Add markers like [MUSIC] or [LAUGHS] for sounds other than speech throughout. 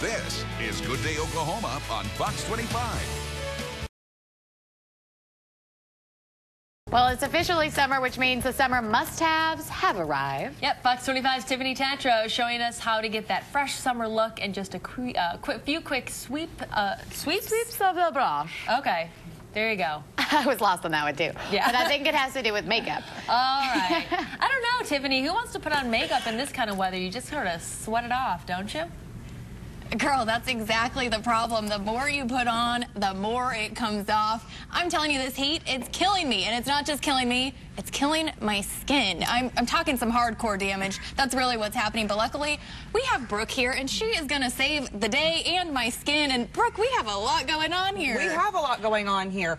This is Good Day Oklahoma on Fox 25. Well, it's officially summer, which means the summer must-haves have arrived. Yep, Fox 25's Tiffany Tatro showing us how to get that fresh summer look and just a uh, quick, few quick sweep, uh, sweeps? Sweeps of the brush. Okay, there you go. [LAUGHS] I was lost on that one, too. Yeah. But I think it has to do with makeup. [LAUGHS] All right. I don't know, Tiffany, who wants to put on makeup in this kind of weather? You just sort of sweat it off, don't you? Girl, that's exactly the problem. The more you put on, the more it comes off. I'm telling you, this heat, it's killing me. And it's not just killing me, it's killing my skin. I'm, I'm talking some hardcore damage. That's really what's happening. But luckily, we have Brooke here, and she is going to save the day and my skin. And Brooke, we have a lot going on here. We have a lot going on here.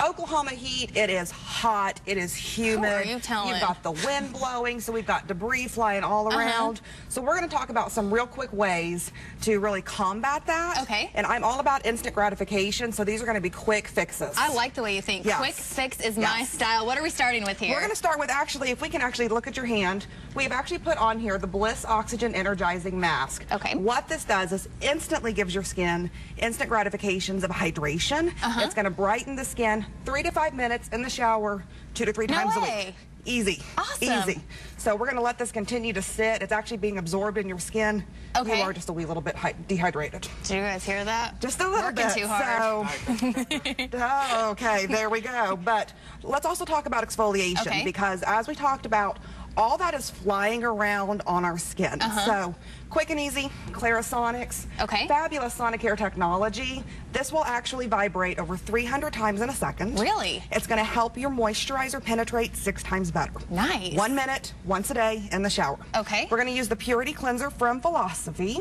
Oklahoma heat, it is hot, it is humid. Who are you telling? You've got the wind blowing, so we've got debris flying all uh-huh. around. Uh -huh. So we're going to talk about some real quick ways to really combat that. Okay. And I'm all about instant gratification, so these are going to be quick fixes. I like the way you think. Yes. Quick fix is yes. my style. What are we starting with here? We're going to start with actually, if we can actually look at your hand, we've actually put on here the Bliss Oxygen Energizing Mask. Okay. What this does is instantly gives your skin instant gratifications of hydration. Uh -huh. It's going to brighten the skin three to five minutes minutes in the shower two to three no times way. a week. Easy. Awesome. Easy. So we're going to let this continue to sit. It's actually being absorbed in your skin. Okay. You are just a wee little bit dehydrated. Do you guys hear that? Just a little Working bit. too hard. So, [LAUGHS] oh, okay, there we go. But let's also talk about exfoliation okay. because as we talked about, all that is flying around on our skin. Uh -huh. So quick and easy, Clarisonics. Okay. Fabulous sonic air technology. This will actually vibrate over 300 times in a second. Really? It's going to help your moisturizer penetrate six times better. Nice. One minute, once a day in the shower. Okay. We're going to use the Purity Cleanser from Philosophy.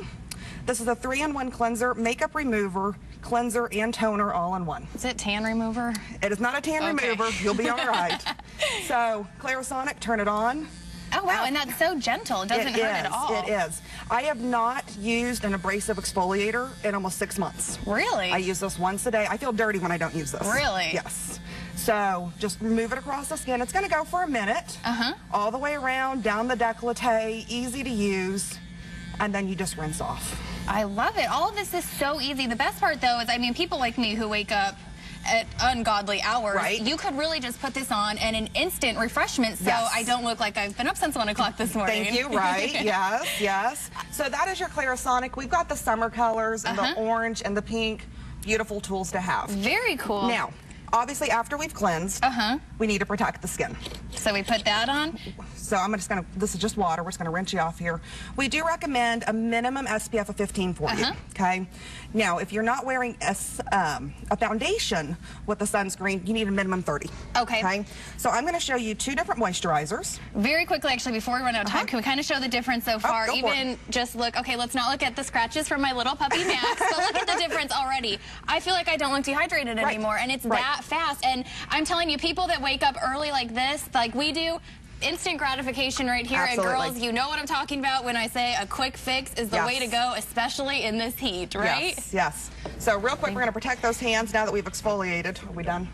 This is a three-in-one cleanser, makeup remover, cleanser, and toner all in one. Is it tan remover? It is not a tan okay. remover. You'll be all right. [LAUGHS] so, Clarisonic, turn it on. Oh, wow, and that's so gentle. It doesn't it hurt is, at all. It is. I have not used an abrasive exfoliator in almost six months. Really? I use this once a day. I feel dirty when I don't use this. Really? Yes. So just move it across the skin. It's going to go for a minute. Uh-huh. All the way around, down the décolleté, easy to use, and then you just rinse off. I love it. All of this is so easy. The best part, though, is, I mean, people like me who wake up at ungodly hours, right. you could really just put this on and an instant refreshment so yes. I don't look like I've been up since 1 o'clock this morning. Thank you, right, [LAUGHS] yes, yes. So that is your Clarisonic. We've got the summer colors and uh -huh. the uh-huh. orange and the pink. Beautiful tools to have. Very cool. Now, obviously after we've cleansed, uh -huh. we need to protect the skin. So we put that on? So I'm just going to, this is just water. We're just going to rinse you off here. We do recommend a minimum SPF of 15 for uh -huh. you, uh-huh. okay? Now, if you're not wearing a, um, a foundation with the sunscreen, you need a minimum 30. Okay. Okay. So I'm going to show you two different moisturizers. Very quickly, actually, before we run out of time, uh -huh. can we kind of show the difference so oh, far? Oh, Even just look, okay, let's not look at the scratches from my little puppy Max, but look at the difference already. I feel like I don't look dehydrated right. anymore, and it's right. that fast. And I'm telling you, people that wake up early like this, like we do, instant gratification right here. Absolutely. And girls, you know what I'm talking about when I say a quick fix is the yes. way to go, especially in this heat, right? Yes, yes. So real quick, we're going to protect those hands now that we've exfoliated. Are we done?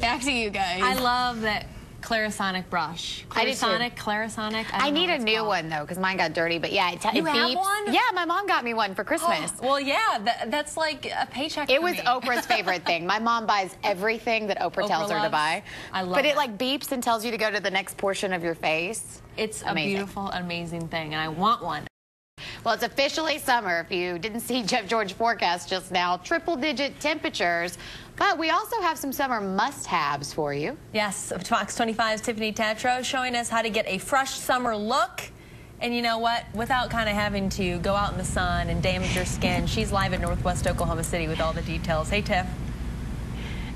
Back to you guys. I love that Clarisonic brush. Clarisonic, Clarisonic. I, I need a new called. one though because mine got dirty. But yeah, it, you it have beeps. one? Yeah, my mom got me one for Christmas. well, yeah, that, that's like a paycheck. It was me. Oprah's favorite thing. My mom buys everything that Oprah, Oprah tells her loves. to buy. I love But it it. like beeps and tells you to go to the next portion of your face. It's amazing. a beautiful, amazing thing, and I want one. Well, it's officially summer. If you didn't see [LAUGHS] Jeff George forecast just now, triple digit temperatures. But we also have some summer must-haves for you. Yes, Fox 25's Tiffany Tatro showing us how to get a fresh summer look. And you know what? Without kind of having to go out in the sun and damage your skin, she's live in Northwest Oklahoma City with all the details. Hey, Tiff.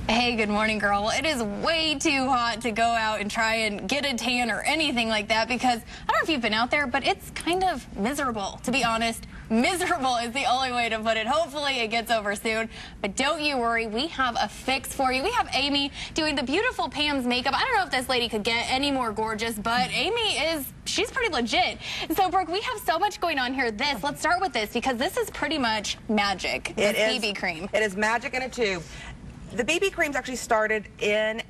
Hey, good morning, girl. Well, it is way too hot to go out and try and get a tan or anything like that because I don't know if you've been out there, but it's kind of miserable, to be honest. Miserable is the only way to put it. Hopefully it gets over soon. But don't you worry, we have a fix for you. We have Amy doing the beautiful Pam's makeup. I don't know if this lady could get any more gorgeous, but Amy is, she's pretty legit. So, Brooke, we have so much going on here. This, let's start with this because this is pretty much magic. It is. BB cream. It is magic in a tube. The BB creams actually started in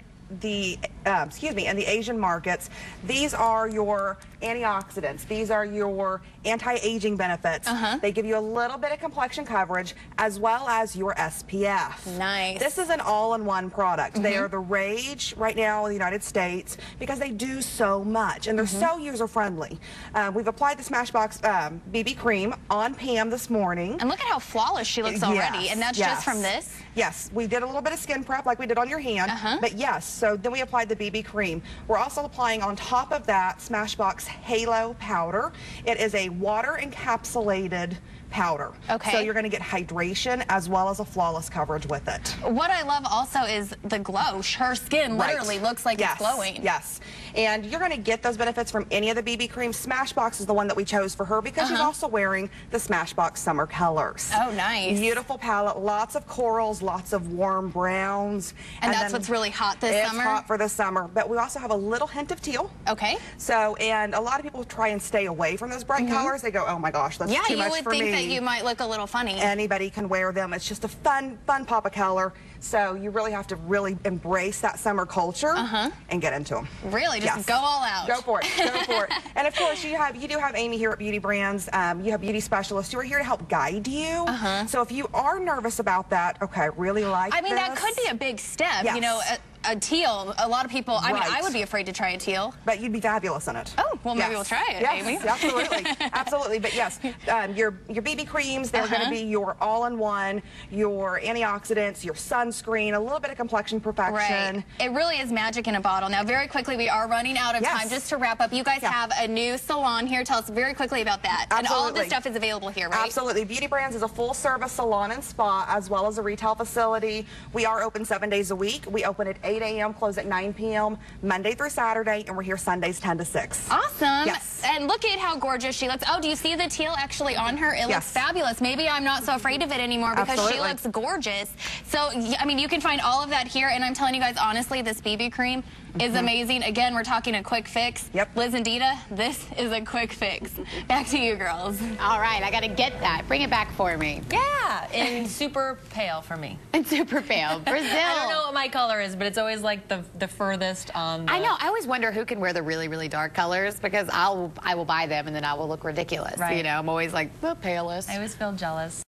the, um, excuse me, in the Asian markets, these are your antioxidants. These are your anti-aging benefits. Uh-huh. They give you a little bit of complexion coverage as well as your SPF. Nice. This is an all-in-one product. They Mm-hmm. are the rage right now in the United States because they do so much and they're Mm-hmm. so user-friendly. Uh, we've applied the Smashbox um, BB cream on Pam this morning. And look at how flawless she looks already. Yes, and that's yes. just from this? Yes, we did a little bit of skin prep like we did on your hand. Uh-huh. But yes, so then we applied the BB cream. We're also applying on top of that Smashbox Halo powder. It is a water encapsulated powder. Okay. So you're going to get hydration as well as a flawless coverage with it. What I love also is the glow. Her skin Right. literally looks like yes, it's glowing. Yes. And you're going to get those benefits from any of the BB creams. Smashbox is the one that we chose for her because she's Uh-huh. also wearing the Smashbox summer colors. Oh, nice. Beautiful palette, lots of corals, lots of warm browns. And that's what's really hot this it's summer? It's hot for the summer. But we also have a little hint of teal. Okay. So, and a lot of people try and stay away from those bright colors. They go, oh my gosh, that's. Yeah, too you much would for think me. You might look a little funny. Anybody can wear them. It's just a fun, fun pop of color. So you really have to really embrace that summer culture and get into them. Really, just go all out. Go for it. Go [LAUGHS] for it. And of course, you have you do have Amy here at Beauty Brands. Um, you have beauty specialists who are here to help guide you. So if you are nervous about that, okay, I really like. I mean, that could be a big step. You know, a, a teal, a lot of people, I mean, I would be afraid to try a teal. But you'd be fabulous in it. Oh, well, maybe Yes. we'll try it, yes, Amy. absolutely, [LAUGHS] absolutely. But yes, um, your your BB creams, they're going Uh-huh. to be your all-in-one, your antioxidants, your sunscreen, a little bit of complexion perfection. Right. It really is magic in a bottle. Now, very quickly, we are running out of Yes. time. Just to wrap up, you guys Yeah. have a new salon here. Tell us very quickly about that. And all of this stuff is available here, right? Absolutely. Beauty Brands is a full service salon and spa as well as a retail facility. We are open seven days a week. We open at 8 a.m., close at 9 p.m., Monday through Saturday, and we're here Sundays 10 to 6. Awesome. Yes. And look at how gorgeous she looks. Oh, do you see the teal actually on her? It looks fabulous. Maybe I'm not so afraid of it anymore because she looks gorgeous. So, I mean, you can find all of that here. And I'm telling you guys, honestly, this BB cream is amazing. Again, we're talking a quick fix. Mm-hmm. Yep. Liz and Dita, this is a quick fix. Back to you, girls. All right, I got to get that. Bring it back for me. Yeah, and [LAUGHS] super pale for me. [LAUGHS] And super pale. Brazil. [LAUGHS] I don't know what my color is, but it's always like the the furthest on. The, I know. I always wonder who can wear the really, really dark colors because I'll I will buy them and then I will look ridiculous. Right. You know, I'm always like the palest. I always feel jealous.